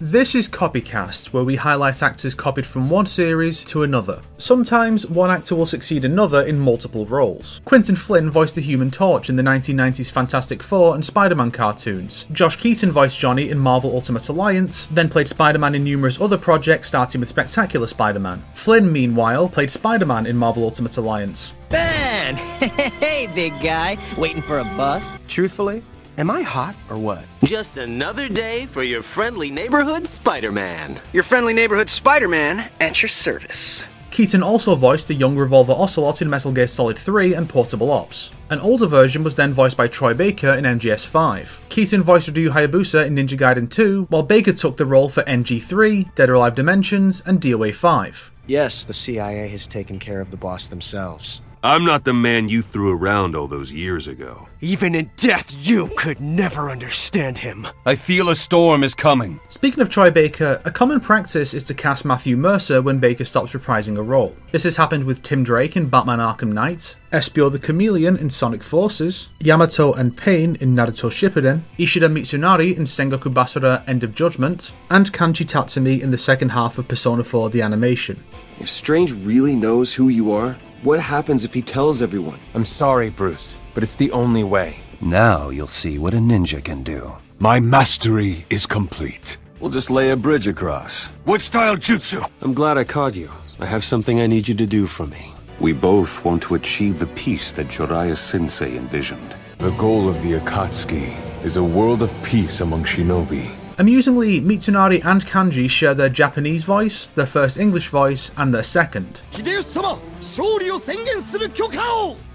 This is Copycast, where we highlight actors copied from one series to another. Sometimes one actor will succeed another in multiple roles. Quinton Flynn voiced the Human Torch in the 1990s Fantastic Four and Spider Man cartoons. Josh Keaton voiced Johnny in Marvel Ultimate Alliance, then played Spider Man in numerous other projects, starting with Spectacular Spider Man. Flynn, meanwhile, played Spider Man in Marvel Ultimate Alliance. Ben! Hey, big guy. Waiting for a bus? Truthfully, am I hot or what? Just another day for your friendly neighborhood Spider-Man. Your friendly neighborhood Spider-Man at your service. Keaton also voiced the young Revolver Ocelot in Metal Gear Solid 3 and Portable Ops. An older version was then voiced by Troy Baker in MGS5. Keaton voiced Ryu Hayabusa in Ninja Gaiden 2, while Baker took the role for NG3, Dead or Alive Dimensions, and DOA 5. Yes, the CIA has taken care of the boss themselves. I'm not the man you threw around all those years ago. Even in death, you could never understand him. I feel a storm is coming. Speaking of Troy Baker, a common practice is to cast Matthew Mercer when Baker stops reprising a role. This has happened with Tim Drake in Batman Arkham Knight, Espio the Chameleon in Sonic Forces, Yamato and Pain in Naruto Shippuden, Ishida Mitsunari in Sengoku Basara End of Judgment, and Kanji Tatsumi in the second half of Persona 4 The Animation. If Strange really knows who you are, what happens if he tells everyone? I'm sorry, Bruce, but it's the only way. Now you'll see what a ninja can do. My mastery is complete. We'll just lay a bridge across. What style jutsu? I'm glad I caught you. I have something I need you to do for me. We both want to achieve the peace that Jiraiya Sensei envisioned. The goal of the Akatsuki is a world of peace among shinobi. Amusingly, Mitsunari and Kanji share their Japanese voice, their first English voice, and their second.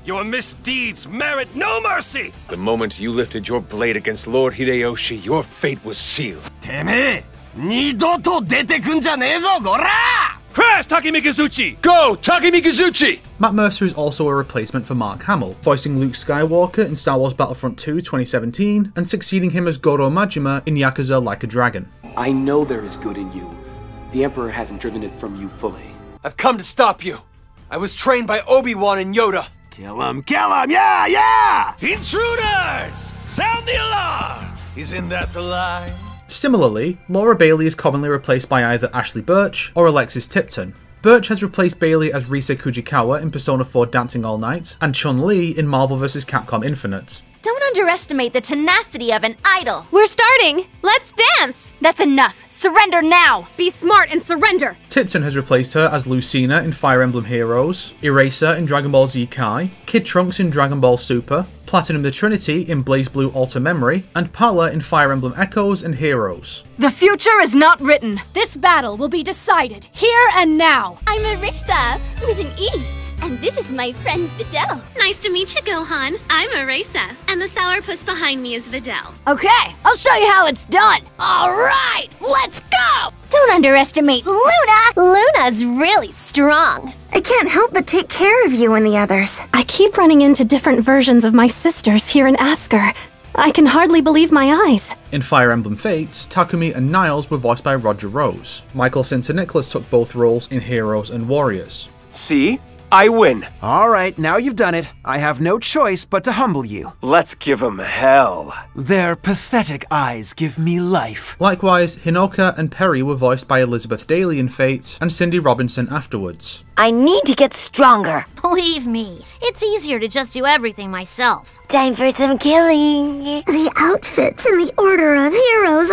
Your misdeeds merit no mercy! The moment you lifted your blade against Lord Hideyoshi, your fate was sealed. てめえ二度と出てくんじゃねえぞこら Crash Takemikazuchi! Go, Takemikazuchi! Matt Mercer is also a replacement for Mark Hamill, voicing Luke Skywalker in Star Wars Battlefront 2 2017 and succeeding him as Goro Majima in Yakuza Like a Dragon. I know there is good in you. The Emperor hasn't driven it from you fully. I've come to stop you. I was trained by Obi-Wan and Yoda. Kill him, kill him, yeah, yeah! Intruders! Sound the alarm! Isn't that the line? Similarly, Laura Bailey is commonly replaced by either Ashley Burch or Alexis Tipton. Burch has replaced Bailey as Rise Kujikawa in Persona 4 Dancing All Night, and Chun Li in Marvel vs. Capcom Infinite. Don't underestimate the tenacity of an idol. We're starting! Let's dance! That's enough. Surrender now! Be smart and surrender! Tipton has replaced her as Lucina in Fire Emblem Heroes, Erasa in Dragon Ball Z Kai, Kid Trunks in Dragon Ball Super, Platinum the Trinity in BlazBlue Alter Memory, and Palla in Fire Emblem Echoes and Heroes. The future is not written. This battle will be decided here and now. I'm Erasa with an E. And this is my friend Videl. Nice to meet you, Gohan. I'm Erasa, and the sourpuss behind me is Videl. Okay, I'll show you how it's done. All right, let's go! Don't underestimate Luna! Luna's really strong. I can't help but take care of you and the others. I keep running into different versions of my sisters here in Askr. I can hardly believe my eyes. In Fire Emblem Fates, Takumi and Niles were voiced by Roger Rose. Michael Sinterniklaas took both roles in Heroes and Warriors. See? I win. All right, now you've done it. I have no choice but to humble you. Let's give 'em hell. Their pathetic eyes give me life. Likewise, Hinoka and Peri were voiced by Elizabeth Daly in Fates and Cindy Robinson afterwards. I need to get stronger. Believe me, it's easier to just do everything myself. Time for some killing. The outfits in the Order of Heroes are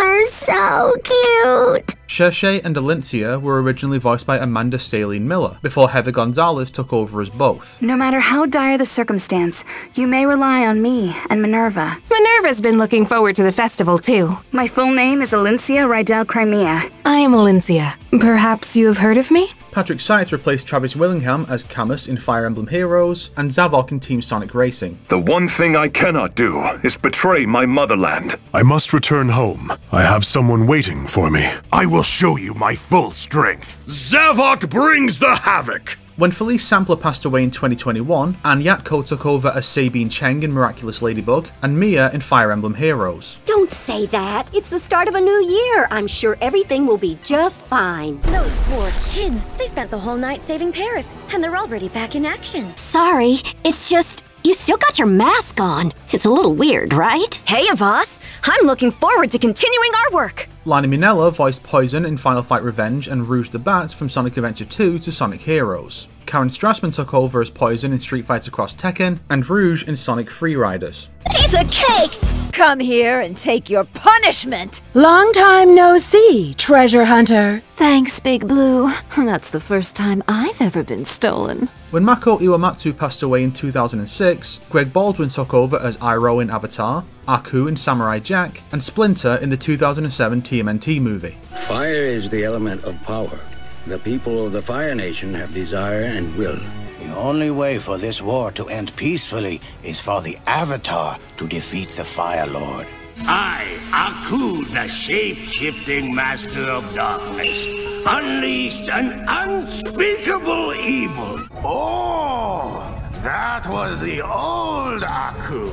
so cute. Cherche and Elincia were originally voiced by Amanda Celine Miller, before Heather Gonzalez took over as both. No matter how dire the circumstance, you may rely on me and Minerva. Minerva's been looking forward to the festival, too. My full name is Elincia Ridell Crimea. I am Elincia. Perhaps you have heard of me? Patrick Seitz replaced Travis Willingham as Camus in Fire Emblem Heroes and Zavok in Team Sonic Racing. The one thing I cannot do is betray my motherland. I must return home. I have someone waiting for me. I will show you my full strength. Zavok brings the havoc! When Philece Sampler passed away in 2021, Anne Yatco took over as Sabine Cheng in Miraculous Ladybug and Mia in Fire Emblem Heroes. Don't say that. It's the start of a new year. I'm sure everything will be just fine. Those poor kids. They spent the whole night saving Paris, and they're already back in action. Sorry, it's just. You still got your mask on. It's a little weird, right? Hey, boss. I'm looking forward to continuing our work. Lani Minella voiced Poison in Final Fight Revenge and Rouge the Bat from Sonic Adventure 2 to Sonic Heroes. Karen Strassman took over as Poison in Street Fighter Cross Tekken, and Rouge in Sonic Freeriders. Piece of cake! Come here and take your punishment! Long time no see, treasure hunter. Thanks, Big Blue. That's the first time I've ever been stolen. When Mako Iwamatsu passed away in 2006, Greg Baldwin took over as Iroh in Avatar, Aku in Samurai Jack, and Splinter in the 2007 TMNT movie. Fire is the element of power. The people of the Fire Nation have desire and will. The only way for this war to end peacefully is for the Avatar to defeat the Fire Lord. I, Aku, the shape-shifting master of darkness, unleashed an unspeakable evil. Oh, that was the old Aku.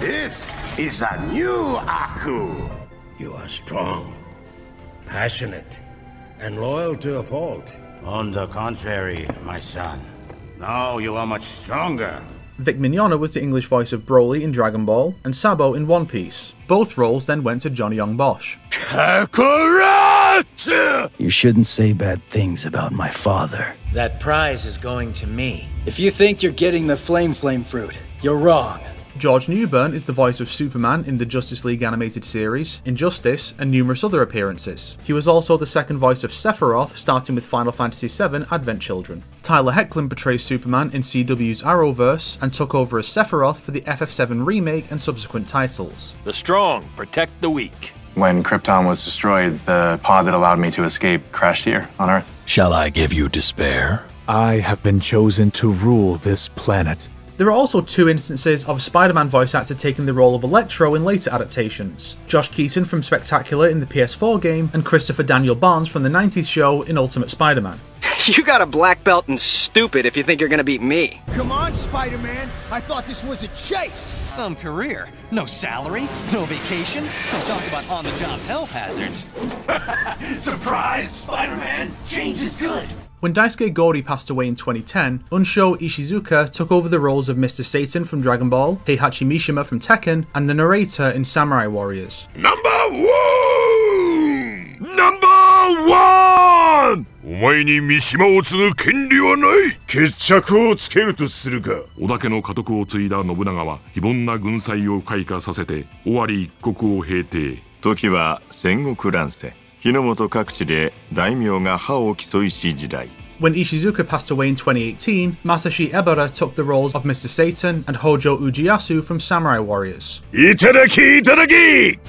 This is the new Aku. You are strong, passionate, and loyal to a fault. On the contrary, my son. Now you are much stronger. Vic Mignogna was the English voice of Broly in Dragon Ball and Sabo in One Piece. Both roles then went to Johnny Young Bosch. Kakarot! You shouldn't say bad things about my father. That prize is going to me. If you think you're getting the Flame Flame fruit, you're wrong. George Newbern is the voice of Superman in the Justice League animated series, Injustice, and numerous other appearances. He was also the second voice of Sephiroth, starting with Final Fantasy VII Advent Children. Tyler Hoechlin portrays Superman in CW's Arrowverse and took over as Sephiroth for the FF7 remake and subsequent titles. The strong protect the weak. When Krypton was destroyed, the pod that allowed me to escape crashed here on Earth. Shall I give you despair? I have been chosen to rule this planet. There are also two instances of a Spider Man voice actor taking the role of Electro in later adaptations Josh Keaton from Spectacular in the PS4 game, and Christopher Daniel Barnes from the 90s show in Ultimate Spider Man. You got a black belt and stupid if you think you're gonna beat me. Come on, Spider Man! I thought this was a chase! Some career, no salary, no vacation, no talk about on the job health hazards. Surprise, Spider Man! Change is good! When Daisuke Gori passed away in 2010, Unsho Ishizuka took over the roles of Mr. Satan from Dragon Ball, Heihachi Mishima from Tekken, and the narrator in Samurai Warriors. Number one! お前に三島を継ぐ権利はない。決着をつけるとするか織田家の家督を継いだ信長は非凡な軍隊を開花させて尾張一国を平定。時は戦国乱世。日の本各地で大名が歯を競いし時代 When Ishizuka passed away in 2018, Masashi Ebara took the roles of Mr. Satan and Hojo Ujiyasu from Samurai Warriors. いただきいただき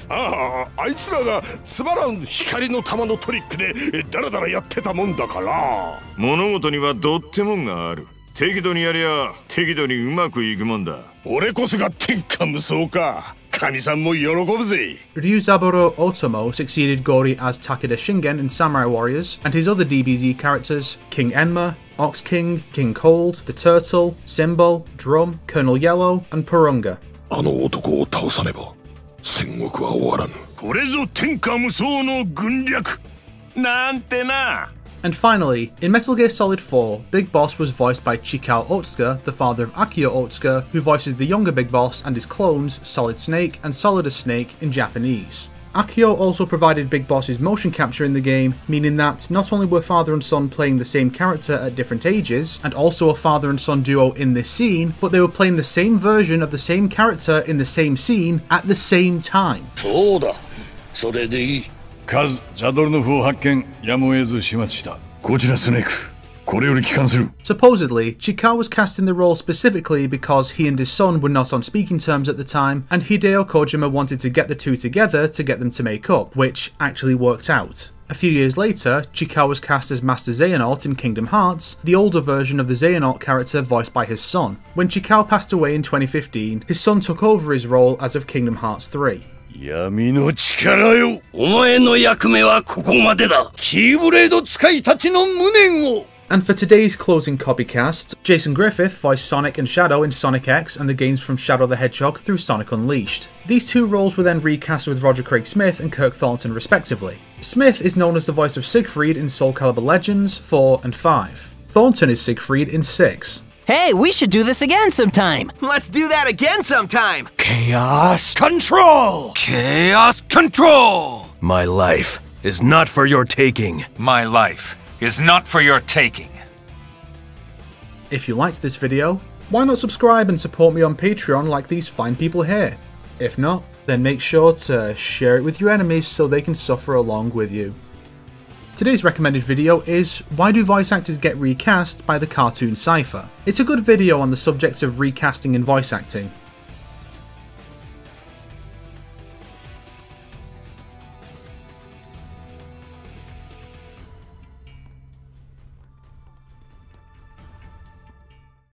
ああ、あいつらがつまらん光の玉のトリックでダラダラやってたもんだから物事にはどってもんがある 適度にやりゃ適度にうまくいくもんだ俺こそが天下無双か神さんも喜ぶぜ Ryuzaburo Otomo succeeded Gori as Takeda Shingen in Samurai Warriors, and his other DBZ characters, King Enma, Ox King, King Cold, the Turtle, Symbol, Drum, Colonel Yellow, and Purunga. あの男を倒さねば戦国は終わらぬこれぞ天下無双の軍略なんてな And finally, in Metal Gear Solid 4, Big Boss was voiced by Chikao Otsuka, the father of Akio Otsuka, who voices the younger Big Boss and his clones, Solid Snake and Solidus Snake, in Japanese. Akio also provided Big Boss's motion capture in the game, meaning that not only were father and son playing the same character at different ages, and also a father and son duo in this scene, but they were playing the same version of the same character in the same scene at the same time. そうだそれでいい カズ・ジャドルノフを発見やむを得ず始末したこちらスネーク Supposedly, Chikao was cast in the role specifically because he and his son were not on speaking terms at the time, and Hideo Kojima wanted to get the two together to get them to make up, which actually worked out. A few years later, Chikao was cast as Master Xehanort in Kingdom Hearts, the older version of the Xehanort character voiced by his son. When Chikao passed away in 2015, his son took over his role as of Kingdom Hearts 3. 闇の力よお前の役目はここまでだキーブレード使いたちの無念を And for today's closing copycast, Jason Griffith voiced Sonic and Shadow in Sonic X and the games from Shadow the Hedgehog through Sonic Unleashed. These two roles were then recast with Roger Craig Smith and Kirk Thornton respectively. Smith is known as the voice of Siegfried in Soul Calibur Legends 4 and 5. Thornton is Siegfried in 6. Hey, we should do this again sometime. Let's do that again sometime. Chaos Control! Chaos Control! My life is not for your taking. My life is not for your taking. If you liked this video, why not subscribe and support me on Patreon like these fine people here? If not, then make sure to share it with your enemies so they can suffer along with you. Today's recommended video is Why do voice actors get recast by the cartoon Cypher? It's a good video on the subject of recasting and voice acting,